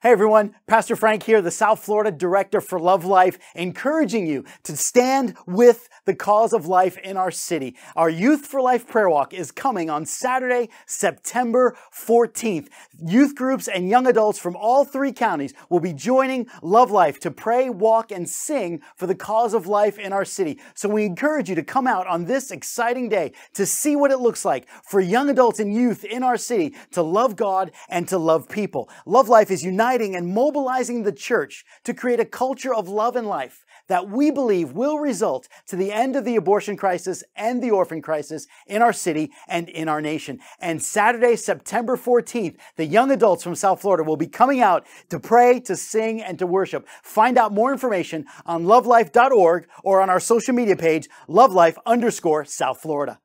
Hey everyone, Pastor Frank here, the South Florida Director for Love Life, encouraging you to stand with the cause of life in our city. Our Youth for Life prayer walk is coming on Saturday, September 14th. Youth groups and young adults from all three counties will be joining Love Life to pray, walk, and sing for the cause of life in our city. So we encourage you to come out on this exciting day to see what it looks like for young adults and youth in our city to love God and to love people. Love Life is united and mobilizing the church to create a culture of love and life that we believe will result to the end of the abortion crisis and the orphan crisis in our city and in our nation. And Saturday, September 14th, the young adults from South Florida will be coming out to pray, to sing, and to worship. Find out more information on lovelife.org or on our social media page, lovelife underscore South Florida.